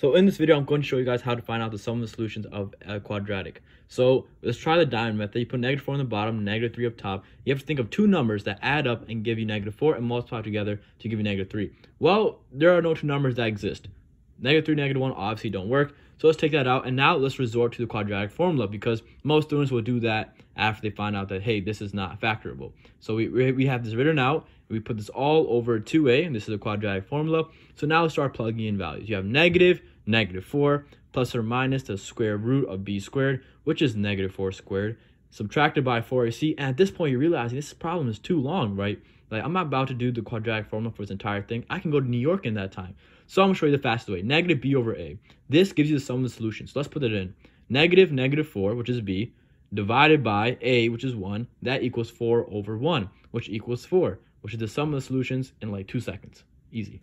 So in this video, I'm going to show you guys how to find out the sum of the solutions of a quadratic. So let's try the diamond method. You put negative 4 on the bottom, negative 3 up top. You have to think of two numbers that add up and give you negative 4 and multiply together to give you negative 3. Well, there are no two numbers that exist. Negative 3, negative 1 obviously don't work. So let's take that out. And now let's resort to the quadratic formula because most students will do that after they find out that, hey, this is not factorable. So we, we have this written out. We put this all over 2a, and this is a quadratic formula. So now let's start plugging in values. You have negative, negative 4, plus or minus the square root of b squared, which is negative 4 squared, subtracted by 4ac. And at this point, you're realizing this problem is too long, right? Like, I'm not about to do the quadratic formula for this entire thing. I can go to New York in that time. So I'm going to show you the fastest way. Negative b over a. This gives you the sum of the solutions. So let's put it in. Negative negative 4, which is b, divided by a, which is 1. That equals 4 over 1, which equals 4, which is the sum of the solutions in like 2 seconds. Easy.